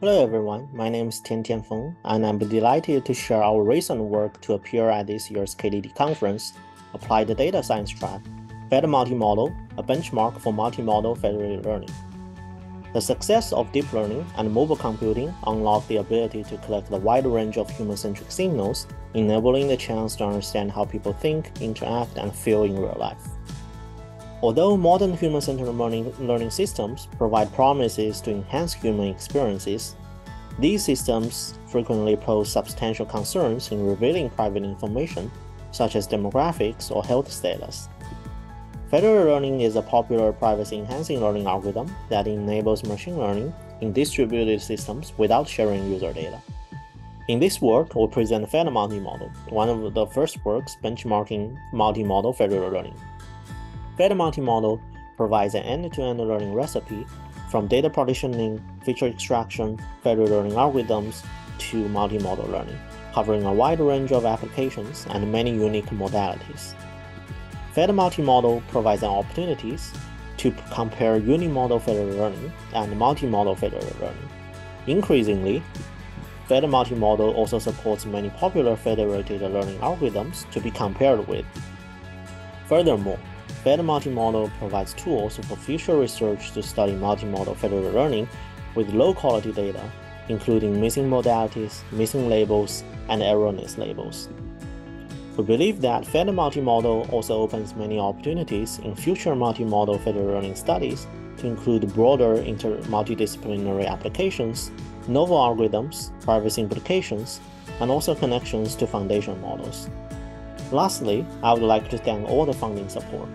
Hello everyone, my name is Tiantian Feng, and I'm delighted to share our recent work to appear at this year's KDD conference, Applied Data Science Track, FedMultimodal, a benchmark for multimodal federated learning. The success of deep learning and mobile computing unlocked the ability to collect a wide range of human-centric signals, enabling the chance to understand how people think, interact, and feel in real life. Although modern human-centered learning, learning systems provide promises to enhance human experiences, these systems frequently pose substantial concerns in revealing private information, such as demographics or health status. Federated learning is a popular privacy-enhancing learning algorithm that enables machine learning in distributed systems without sharing user data. In this work, we present FedMultimodal, one of the first works benchmarking multimodal federated learning. FedMultimodal provides an end-to-end learning recipe from data partitioning, feature extraction, federated learning algorithms to multimodal learning, covering a wide range of applications and many unique modalities. FedMultimodal provides an opportunities to compare unimodal federated learning and multimodal federated learning. Increasingly, FedMultimodal also supports many popular federated learning algorithms to be compared with. Furthermore, FedMultimodal provides tools for future research to study multimodal federated learning with low quality data, including missing modalities, missing labels, and erroneous labels. We believe that FedMultimodal also opens many opportunities in future multimodal federated learning studies to include broader inter-multidisciplinary applications, novel algorithms, privacy implications, and also connections to foundation models. Lastly, I would like to thank all the funding support.